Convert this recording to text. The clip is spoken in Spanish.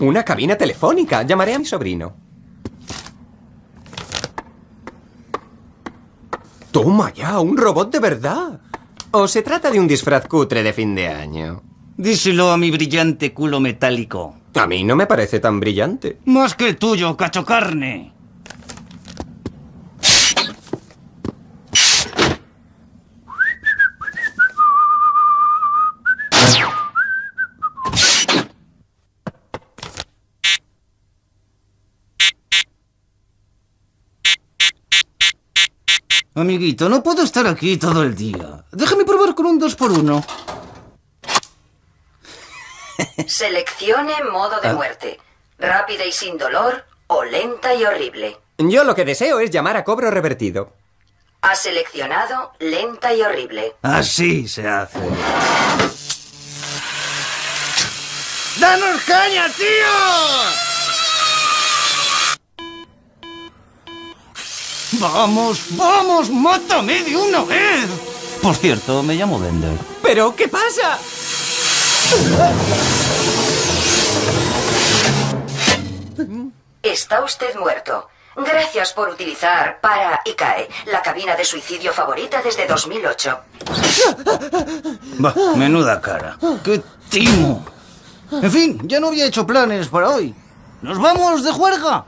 Una cabina telefónica. Llamaré a mi sobrino. Toma ya, un robot de verdad. ¿O se trata de un disfraz cutre de fin de año? Díselo a mi brillante culo metálico. A mí no me parece tan brillante. Más que el tuyo, cacho carne. Amiguito, no puedo estar aquí todo el día. Déjame probar con un 2 por 1 Seleccione modo de muerte. Rápida y sin dolor o lenta y horrible. Yo lo que deseo es llamar a cobro revertido. Ha seleccionado lenta y horrible. Así se hace. ¡Danos caña, tío! ¡Vamos, vamos! ¡Mátame de una vez! Por cierto, me llamo Bender. ¿Pero qué pasa? Está usted muerto. Gracias por utilizar Para y Cae, la cabina de suicidio favorita desde 2008. Va, menuda cara. ¡Qué timo! En fin, ya no había hecho planes para hoy. ¡Nos vamos de juerga!